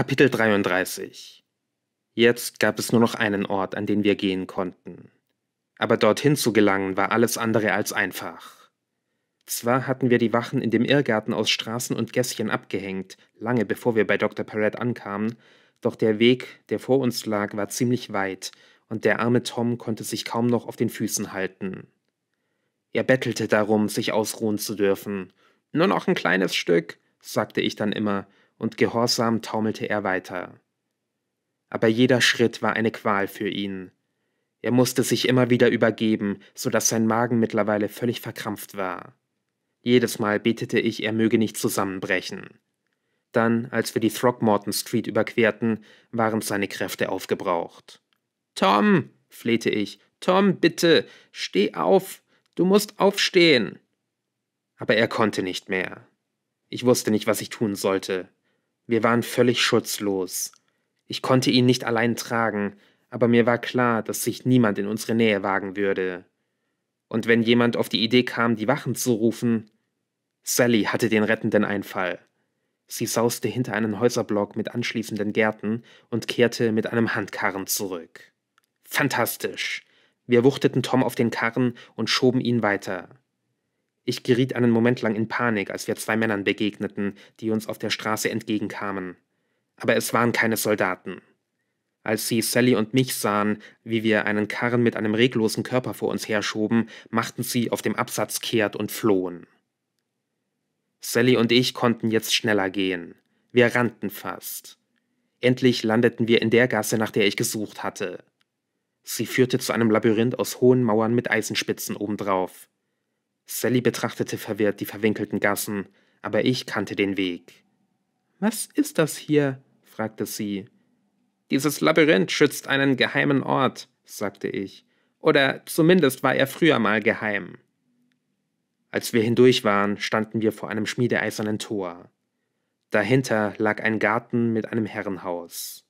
Kapitel 33 Jetzt gab es nur noch einen Ort, an den wir gehen konnten. Aber dorthin zu gelangen war alles andere als einfach. Zwar hatten wir die Wachen in dem Irrgarten aus Straßen und Gässchen abgehängt, lange bevor wir bei Dr. Perrett ankamen, doch der Weg, der vor uns lag, war ziemlich weit, und der arme Tom konnte sich kaum noch auf den Füßen halten. Er bettelte darum, sich ausruhen zu dürfen. Nur noch ein kleines Stück, sagte ich dann immer, und gehorsam taumelte er weiter. Aber jeder Schritt war eine Qual für ihn. Er musste sich immer wieder übergeben, so dass sein Magen mittlerweile völlig verkrampft war. Jedes Mal betete ich, er möge nicht zusammenbrechen. Dann, als wir die Throckmorton Street überquerten, waren seine Kräfte aufgebraucht. Tom, flehte ich, Tom, bitte, steh auf, du musst aufstehen. Aber er konnte nicht mehr. Ich wusste nicht, was ich tun sollte. Wir waren völlig schutzlos. Ich konnte ihn nicht allein tragen, aber mir war klar, dass sich niemand in unsere Nähe wagen würde. Und wenn jemand auf die Idee kam, die Wachen zu rufen, Sally hatte den rettenden Einfall. Sie sauste hinter einen Häuserblock mit anschließenden Gärten und kehrte mit einem Handkarren zurück. Fantastisch. Wir wuchteten Tom auf den Karren und schoben ihn weiter. Ich geriet einen Moment lang in Panik, als wir zwei Männern begegneten, die uns auf der Straße entgegenkamen. Aber es waren keine Soldaten. Als sie Sally und mich sahen, wie wir einen Karren mit einem reglosen Körper vor uns herschoben, machten sie auf dem Absatz kehrt und flohen. Sally und ich konnten jetzt schneller gehen. Wir rannten fast. Endlich landeten wir in der Gasse, nach der ich gesucht hatte. Sie führte zu einem Labyrinth aus hohen Mauern mit Eisenspitzen obendrauf. Sally betrachtete verwirrt die verwinkelten Gassen, aber ich kannte den Weg. Was ist das hier? fragte sie. Dieses Labyrinth schützt einen geheimen Ort, sagte ich. Oder zumindest war er früher mal geheim. Als wir hindurch waren, standen wir vor einem schmiedeeisernen Tor. Dahinter lag ein Garten mit einem Herrenhaus.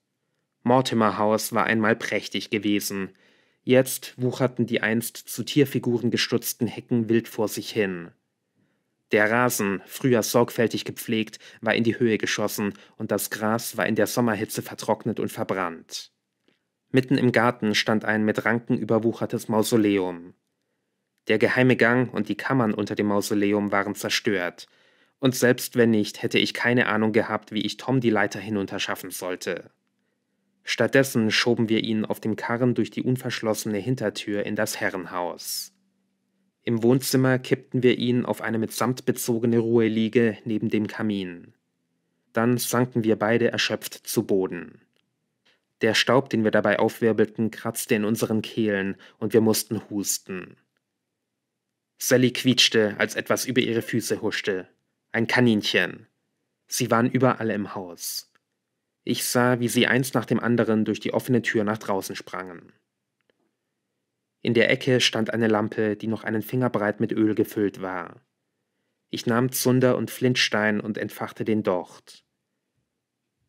Mortimer House war einmal prächtig gewesen, Jetzt wucherten die einst zu Tierfiguren gestutzten Hecken wild vor sich hin. Der Rasen, früher sorgfältig gepflegt, war in die Höhe geschossen und das Gras war in der Sommerhitze vertrocknet und verbrannt. Mitten im Garten stand ein mit Ranken überwuchertes Mausoleum. Der geheime Gang und die Kammern unter dem Mausoleum waren zerstört, und selbst wenn nicht, hätte ich keine Ahnung gehabt, wie ich Tom die Leiter hinunterschaffen sollte. Stattdessen schoben wir ihn auf dem Karren durch die unverschlossene Hintertür in das Herrenhaus. Im Wohnzimmer kippten wir ihn auf eine mit Samt bezogene Ruheliege neben dem Kamin. Dann sanken wir beide erschöpft zu Boden. Der Staub, den wir dabei aufwirbelten, kratzte in unseren Kehlen und wir mussten husten. Sally quietschte, als etwas über ihre Füße huschte. Ein Kaninchen. Sie waren überall im Haus. Ich sah, wie sie eins nach dem anderen durch die offene Tür nach draußen sprangen. In der Ecke stand eine Lampe, die noch einen Fingerbreit mit Öl gefüllt war. Ich nahm Zunder und Flintstein und entfachte den Docht.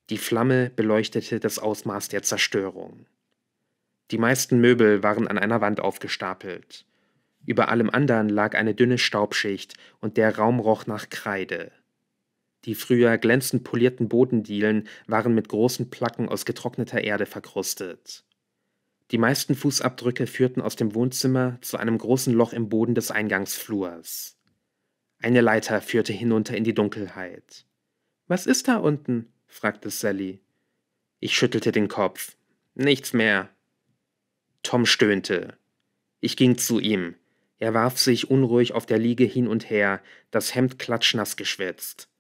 Die Flamme beleuchtete das Ausmaß der Zerstörung. Die meisten Möbel waren an einer Wand aufgestapelt. Über allem anderen lag eine dünne Staubschicht und der Raum roch nach Kreide. Die früher glänzend polierten Bodendielen waren mit großen Placken aus getrockneter Erde verkrustet. Die meisten Fußabdrücke führten aus dem Wohnzimmer zu einem großen Loch im Boden des Eingangsflurs. Eine Leiter führte hinunter in die Dunkelheit. Was ist da unten? fragte Sally. Ich schüttelte den Kopf. Nichts mehr. Tom stöhnte. Ich ging zu ihm. Er warf sich unruhig auf der Liege hin und her, das Hemd klatschnass geschwitzt.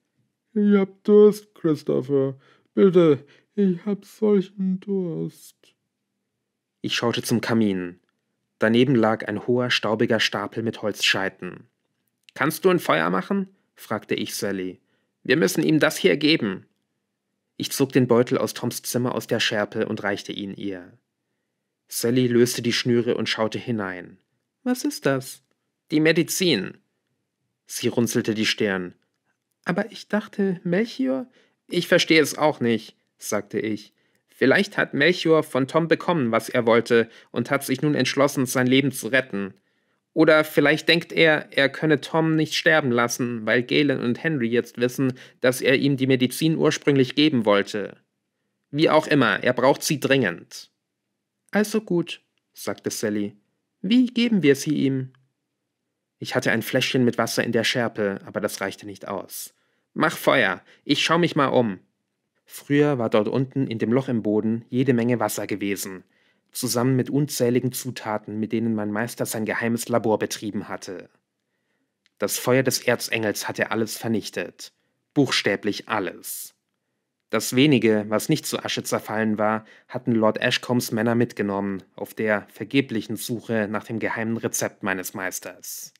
Ich hab Durst, Christopher. Bitte, ich hab solchen Durst. Ich schaute zum Kamin. Daneben lag ein hoher, staubiger Stapel mit Holzscheiten. Kannst du ein Feuer machen? fragte ich Sally. Wir müssen ihm das hier geben. Ich zog den Beutel aus Toms Zimmer aus der Schärpe und reichte ihn ihr. Sally löste die Schnüre und schaute hinein. Was ist das? Die Medizin. Sie runzelte die Stirn. Aber ich dachte, Melchior? Ich verstehe es auch nicht, sagte ich. Vielleicht hat Melchior von Tom bekommen, was er wollte, und hat sich nun entschlossen, sein Leben zu retten. Oder vielleicht denkt er, er könne Tom nicht sterben lassen, weil Galen und Henry jetzt wissen, dass er ihm die Medizin ursprünglich geben wollte. Wie auch immer, er braucht sie dringend. Also gut, sagte Sally. Wie geben wir sie ihm? Ich hatte ein Fläschchen mit Wasser in der Schärpe, aber das reichte nicht aus. Mach Feuer, ich schau mich mal um. Früher war dort unten in dem Loch im Boden jede Menge Wasser gewesen, zusammen mit unzähligen Zutaten, mit denen mein Meister sein geheimes Labor betrieben hatte. Das Feuer des Erzengels hatte alles vernichtet, buchstäblich alles. Das wenige, was nicht zu Asche zerfallen war, hatten Lord Ashcombs Männer mitgenommen, auf der vergeblichen Suche nach dem geheimen Rezept meines Meisters.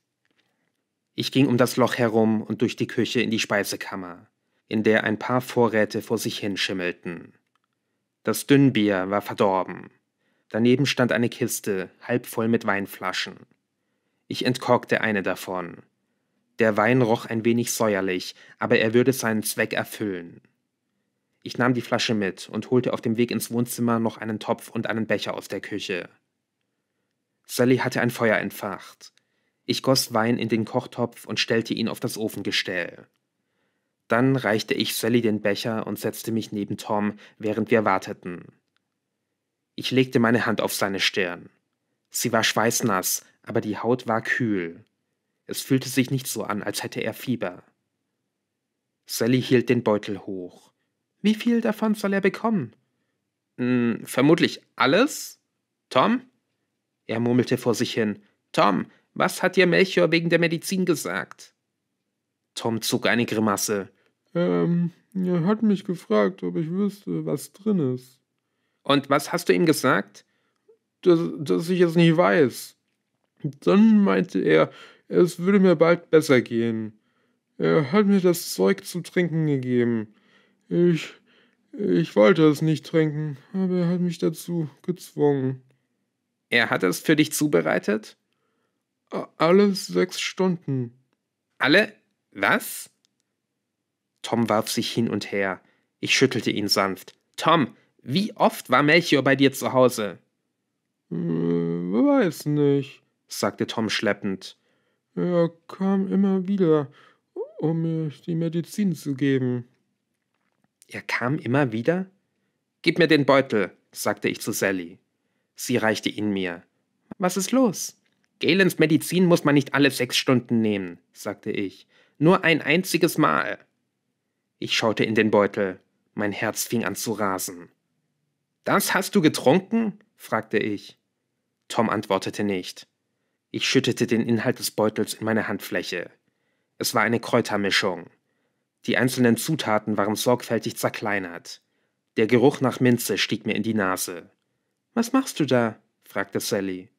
Ich ging um das Loch herum und durch die Küche in die Speisekammer, in der ein paar Vorräte vor sich hinschimmelten. Das Dünnbier war verdorben. Daneben stand eine Kiste, halb voll mit Weinflaschen. Ich entkorkte eine davon. Der Wein roch ein wenig säuerlich, aber er würde seinen Zweck erfüllen. Ich nahm die Flasche mit und holte auf dem Weg ins Wohnzimmer noch einen Topf und einen Becher aus der Küche. Sally hatte ein Feuer entfacht. Ich goss Wein in den Kochtopf und stellte ihn auf das Ofengestell. Dann reichte ich Sally den Becher und setzte mich neben Tom, während wir warteten. Ich legte meine Hand auf seine Stirn. Sie war schweißnass, aber die Haut war kühl. Es fühlte sich nicht so an, als hätte er Fieber. Sally hielt den Beutel hoch. Wie viel davon soll er bekommen? Hm, vermutlich alles? Tom? Er murmelte vor sich hin. Tom, was hat dir Melchior wegen der Medizin gesagt? Tom zog eine Grimasse. Ähm, er hat mich gefragt, ob ich wüsste, was drin ist. Und was hast du ihm gesagt? Dass, dass ich es nicht weiß. Dann meinte er, es würde mir bald besser gehen. Er hat mir das Zeug zu trinken gegeben. Ich. Ich wollte es nicht trinken, aber er hat mich dazu gezwungen. Er hat es für dich zubereitet? Alle sechs Stunden. Alle? Was? Tom warf sich hin und her. Ich schüttelte ihn sanft. Tom, wie oft war Melchior bei dir zu Hause? Äh, weiß nicht, sagte Tom schleppend. Er kam immer wieder, um mir die Medizin zu geben. Er kam immer wieder? Gib mir den Beutel, sagte ich zu Sally. Sie reichte ihn mir. Was ist los? Galens Medizin muss man nicht alle sechs Stunden nehmen, sagte ich. Nur ein einziges Mal. Ich schaute in den Beutel. Mein Herz fing an zu rasen. Das hast du getrunken? fragte ich. Tom antwortete nicht. Ich schüttete den Inhalt des Beutels in meine Handfläche. Es war eine Kräutermischung. Die einzelnen Zutaten waren sorgfältig zerkleinert. Der Geruch nach Minze stieg mir in die Nase. Was machst du da? fragte Sally.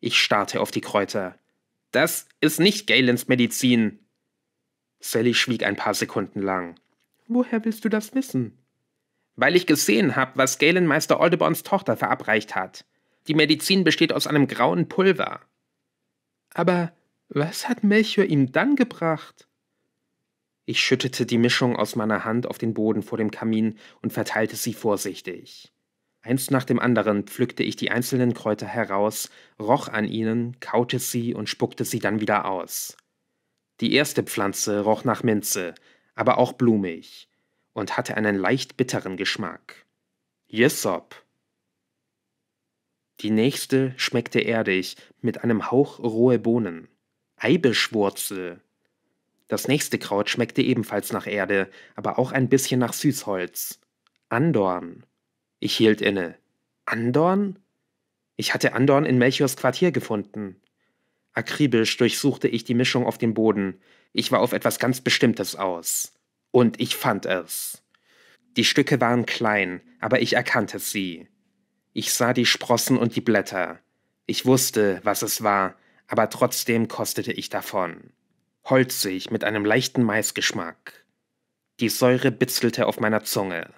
Ich starrte auf die Kräuter. Das ist nicht Galens Medizin. Sally schwieg ein paar Sekunden lang. Woher willst du das wissen? Weil ich gesehen habe, was Galen Meister Aldeborns Tochter verabreicht hat. Die Medizin besteht aus einem grauen Pulver. Aber was hat Melchior ihm dann gebracht? Ich schüttete die Mischung aus meiner Hand auf den Boden vor dem Kamin und verteilte sie vorsichtig. Eins nach dem anderen pflückte ich die einzelnen Kräuter heraus, roch an ihnen, kaute sie und spuckte sie dann wieder aus. Die erste Pflanze roch nach Minze, aber auch blumig und hatte einen leicht bitteren Geschmack. Jesop. Die nächste schmeckte erdig mit einem Hauch rohe Bohnen. Eibischwurzel das nächste Kraut schmeckte ebenfalls nach Erde, aber auch ein bisschen nach Süßholz. Andorn. Ich hielt inne. Andorn? Ich hatte Andorn in Melchiors Quartier gefunden. Akribisch durchsuchte ich die Mischung auf dem Boden. Ich war auf etwas ganz Bestimmtes aus. Und ich fand es. Die Stücke waren klein, aber ich erkannte sie. Ich sah die Sprossen und die Blätter. Ich wusste, was es war, aber trotzdem kostete ich davon holzig mit einem leichten Maisgeschmack. Die Säure bitzelte auf meiner Zunge.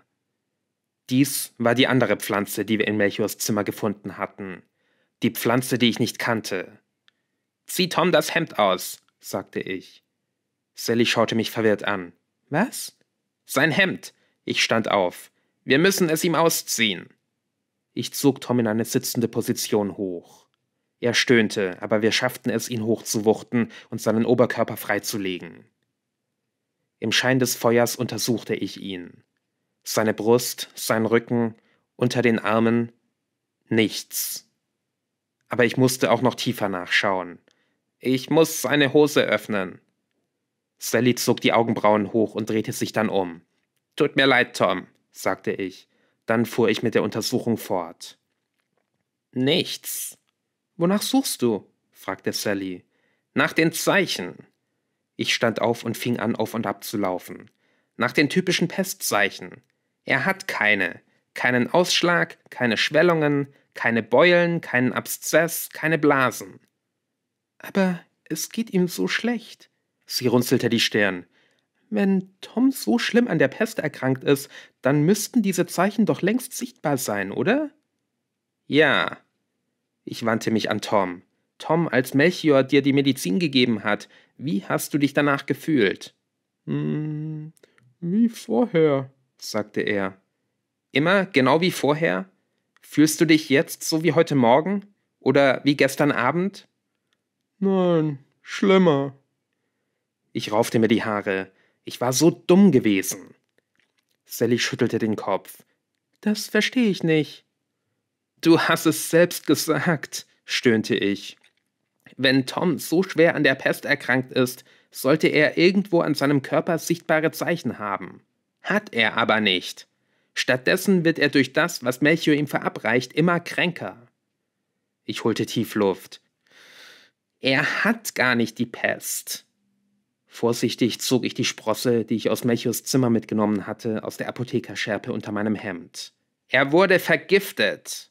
Dies war die andere Pflanze, die wir in Melchiors Zimmer gefunden hatten. Die Pflanze, die ich nicht kannte. Zieh Tom das Hemd aus, sagte ich. Sally schaute mich verwirrt an. Was? Sein Hemd. Ich stand auf. Wir müssen es ihm ausziehen. Ich zog Tom in eine sitzende Position hoch. Er stöhnte, aber wir schafften es, ihn hochzuwuchten und seinen Oberkörper freizulegen. Im Schein des Feuers untersuchte ich ihn. Seine Brust, sein Rücken, unter den Armen, nichts. Aber ich musste auch noch tiefer nachschauen. Ich muss seine Hose öffnen. Sally zog die Augenbrauen hoch und drehte sich dann um. Tut mir leid, Tom, sagte ich. Dann fuhr ich mit der Untersuchung fort. Nichts. Wonach suchst du? fragte Sally. Nach den Zeichen. Ich stand auf und fing an, auf und ab zu laufen. Nach den typischen Pestzeichen. Er hat keine. Keinen Ausschlag, keine Schwellungen, keine Beulen, keinen Abszess, keine Blasen. Aber es geht ihm so schlecht. Sie runzelte die Stirn. Wenn Tom so schlimm an der Pest erkrankt ist, dann müssten diese Zeichen doch längst sichtbar sein, oder? Ja. Ich wandte mich an Tom. Tom, als Melchior dir die Medizin gegeben hat, wie hast du dich danach gefühlt? Hm, wie vorher, sagte er. Immer genau wie vorher? Fühlst du dich jetzt so wie heute Morgen? Oder wie gestern Abend? Nein, schlimmer. Ich raufte mir die Haare. Ich war so dumm gewesen. Sally schüttelte den Kopf. Das verstehe ich nicht. Du hast es selbst gesagt, stöhnte ich. Wenn Tom so schwer an der Pest erkrankt ist, sollte er irgendwo an seinem Körper sichtbare Zeichen haben. Hat er aber nicht. Stattdessen wird er durch das, was Melchior ihm verabreicht, immer kränker. Ich holte tief Luft. Er hat gar nicht die Pest. Vorsichtig zog ich die Sprosse, die ich aus Melchiors Zimmer mitgenommen hatte, aus der Apothekerschärpe unter meinem Hemd. Er wurde vergiftet.